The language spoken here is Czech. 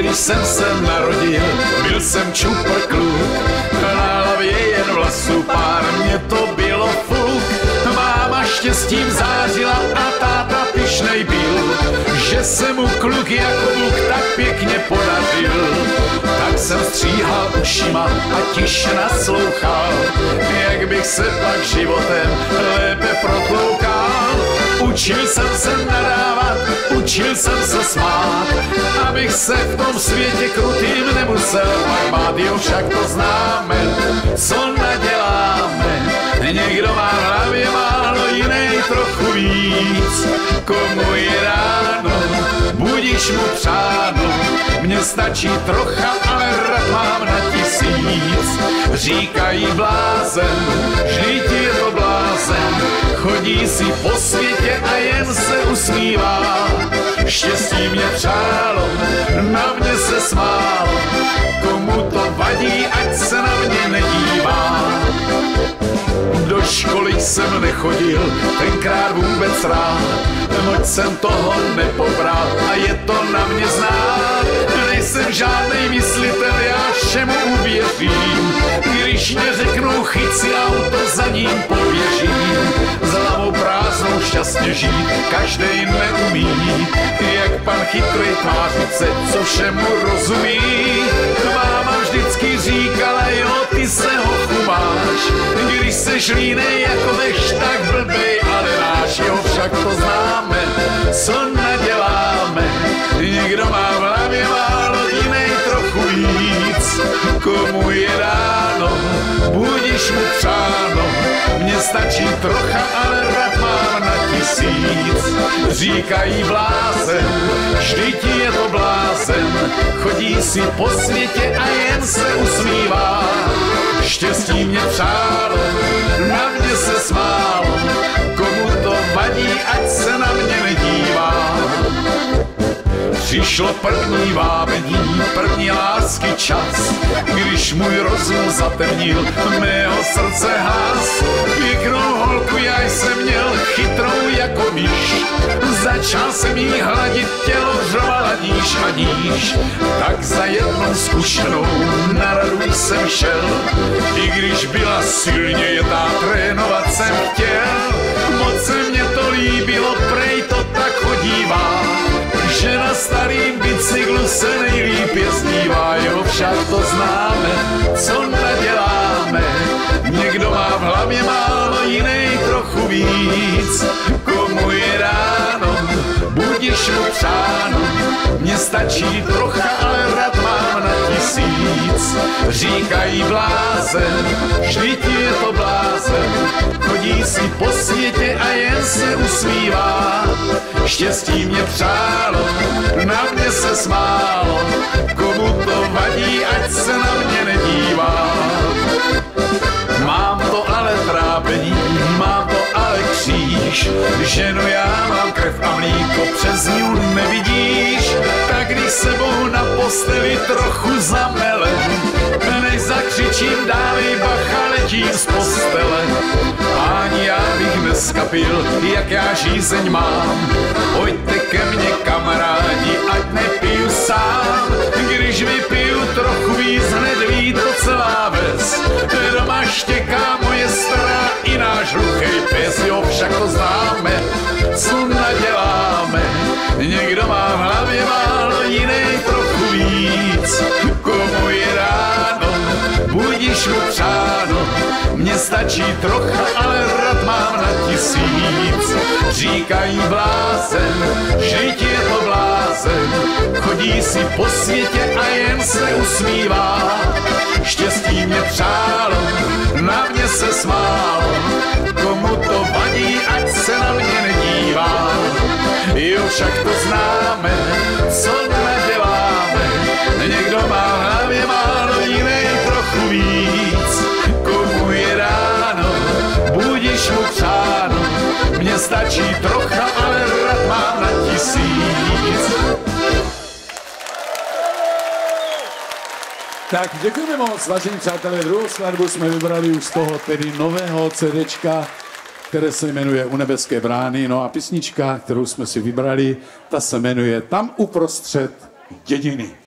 když jsem se narodil, byl jsem čupr kluk. Na hlavě jen vlasu pár, mě to bylo fuk. Máma štěstím zářila a táta pišnej byl, že se mu kluk jako vlk tak pěkně podařil. Tak jsem stříhal ušima a tiše naslouchal, jak bych se pak životem lépe protloukal. Učil jsem se nadávat, učil jsem se smát, se v tom světě krutým nemusel pak. Jo, však to známe, co naděláme. Někdo má hlavě málo, jiný trochu víc. Komu je ráno, budíš mu přáno, mně stačí trocha, ale rád mám na tisíc. Říkají blázen, vždyť je to blázen, chodí si po světě a jen se usmívá. Štěstí mě přálo, na mě se smálo, komu to vadí, ať se na mě nedívá. Do školy jsem nechodil, tenkrát vůbec rád, moc jsem toho nepobral a je to na mě znát. Nejsem žádný myslitel, já všemu uvěřím, když neřeknu chyť si auto, za ním pověřím. S hlavou prázdnou šťastně žít, každý neumí, jak pan chytrý tvářit se, co všemu rozumí. Máma vždycky říkala, jo, ty se ho chumáš, když se línej jako veš, tak blbej, ale náš, jo, však to známe, co naděláme. Někdo má v hlavě jiný trochu víc, komu je ráno, budíš mu přáno, mně stačí trocha, ale rád mám na tisíc. Říkají blázen, vždyť je to blázen, chodí si po světě a jen se usmívá. Štěstí mě přálo, na mě se smálo, komu to vadí, ať se na mě nedívá. Přišlo první vábení, první lásky čas, když můj rozum zatemnil mého srdce hlas. Pěknou holku já jsem měl, chytrou jako myš, začal jsem jí hladit tělo, řvala níž a níž. Tak za jednou zkušenou na radu jsem šel, i když byla silně jetá, trénovat jsem chtěl. Moc se mě to líbilo, prej to tak chodívá že na starým bicyklu se nejlíp jezdívá, jo, však to známe, co naděláme. Někdo má v hlavě málo, jiný trochu víc. Komu je ráno, budíš mu přáno, mně stačí trocha, ale rád mám na tisíc. Říkají blázen, vždyť je to blázen, chodí si po světě a jen se usmívá. Štěstí mě přálo, na mě se smálo, vadí, ať se na mě nedívá. Mám to ale trápení, mám to ale kříž, ženu já mám krev a mlíko, přes ní nevidíš, tak když sebou na posteli trochu zamelem, než zakřičím dávej bacha, letím z postele. Ani já bych neskapil, jak já žízeň mám, pojďte ke mně kamarádi, ať nepiju sám, štěká moje stará i náš ruchej pes, jo, však to známe, co naděláme. Někdo má v hlavě málo, jiný trochu víc. Komu je ráno, budíš mu přáno, mně stačí trocha, ale rád mám na tisíc. Říkají blázen, je chodí si po světě a jen se usmívá. Štěstí mě přálo, na mě se smálo, komu to vadí, ať se na mě nedívá. Jo, však to známe, co naděláme, někdo má hlavě málo, jiný trochu víc. Komu je ráno, budíš mu přáno, mně stačí trocha, ale rád mám na tisíc. Tak děkujeme moc, vážení přátelé. Druhou skladbu jsme vybrali už z toho tedy nového CDčka, které se jmenuje U nebeské brány. No a písnička, kterou jsme si vybrali, ta se jmenuje Tam uprostřed dědiny.